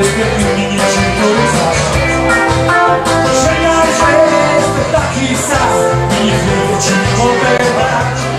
niestety mnie nie że jestem taki sam i nie chcę ci